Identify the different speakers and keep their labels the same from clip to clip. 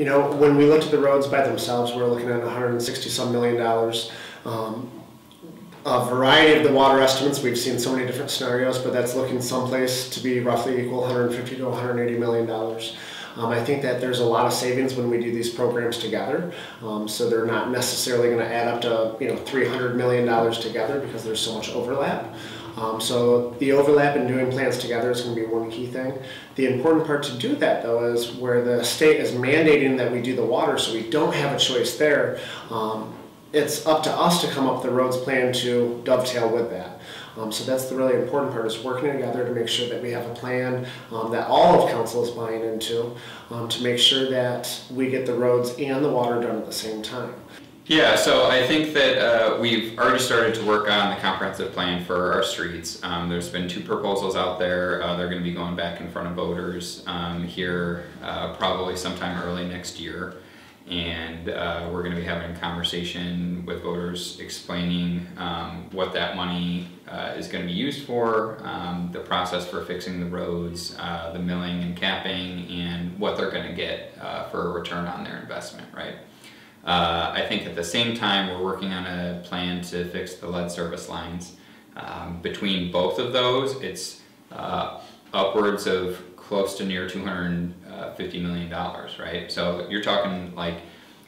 Speaker 1: You know, when we looked at the roads by themselves, we we're looking at 160 some million dollars. Um, a variety of the water estimates, we've seen so many different scenarios, but that's looking someplace to be roughly equal 150 to 180 million dollars. Um, I think that there's a lot of savings when we do these programs together. Um, so they're not necessarily going to add up to you know 300 million dollars together because there's so much overlap. Um, so the overlap in doing plans together is going to be one key thing. The important part to do that though is where the state is mandating that we do the water, so we don't have a choice there. Um, it's up to us to come up the roads plan to dovetail with that. Um, so that's the really important part is working together to make sure that we have a plan um, that all of council is buying into um, to make sure that we get the roads and the water done at the same time.
Speaker 2: Yeah, so I think that uh, we've already started to work on the comprehensive plan for our streets. Um, there's been two proposals out there. Uh, they're going to be going back in front of voters um, here uh, probably sometime early next year. And uh, we're going to be having a conversation with voters explaining um, what that money uh, is going to be used for, um, the process for fixing the roads, uh, the milling and capping, and what they're going to get for a return on their investment, right? Uh, I think at the same time we're working on a plan to fix the lead service lines. Um, between both of those, it's uh, upwards of close to near 250 million dollars, right? So you're talking like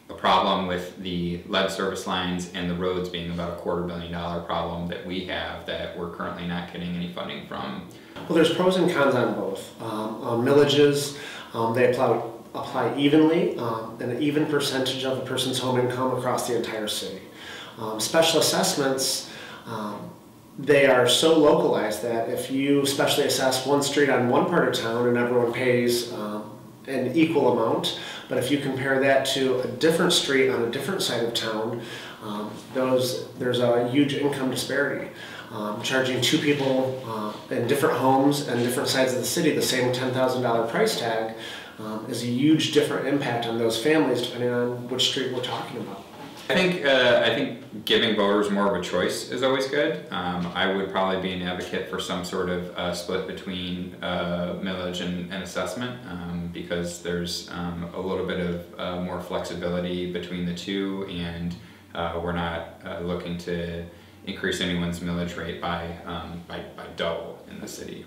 Speaker 2: a problem with the lead service lines and the roads being about a quarter billion dollar problem that we have that we're currently not getting any funding from.
Speaker 1: Well, there's pros and cons on both. Um, on millages, um, they apply apply evenly, um, an even percentage of a person's home income across the entire city. Um, special assessments, um, they are so localized that if you specially assess one street on one part of town and everyone pays um, an equal amount, but if you compare that to a different street on a different side of town, um, those there's a huge income disparity. Um, charging two people uh, in different homes and different sides of the city the same $10,000 price tag um, is a huge different impact on those families depending on which street we're talking about.
Speaker 2: I think uh, I think giving voters more of a choice is always good. Um, I would probably be an advocate for some sort of uh, split between uh, millage and, and assessment um, because there's um, a little bit of uh, more flexibility between the two, and uh, we're not uh, looking to increase anyone's millage rate by, um, by by double in the city.